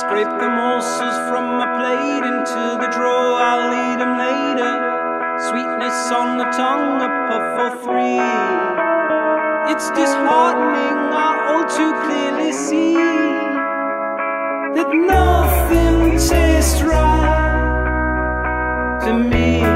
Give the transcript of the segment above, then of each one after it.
scrape the morsels from my plate into the drawer, I'll eat them later. Sweetness on the tongue, a puff for three. It's disheartening, I all too clearly see that nothing tastes right to me.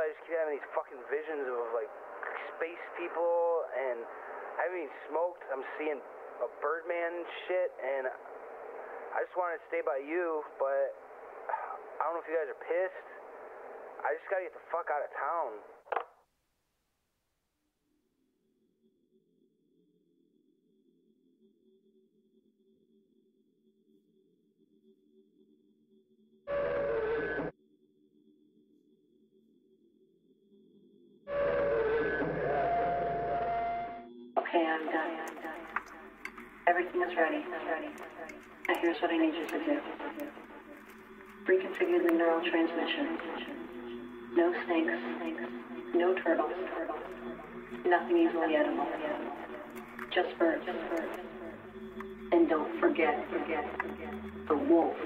I just keep having these fucking visions of like space people, and I haven't even smoked. I'm seeing a Birdman shit, and I just wanted to stay by you, but I don't know if you guys are pissed. I just gotta get the fuck out of town. here's what I need you to do. Reconfigure the neural transmission. No snakes, no turtles, nothing easily edible. Just birds. And don't forget, forget, the wolf.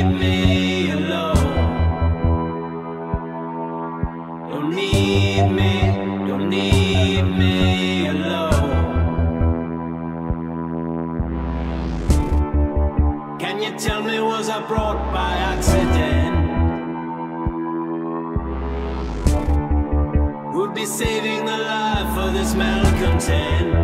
Don't need me, don't need me alone. Can you tell me, was I brought by accident? Would be saving the life of this malcontent.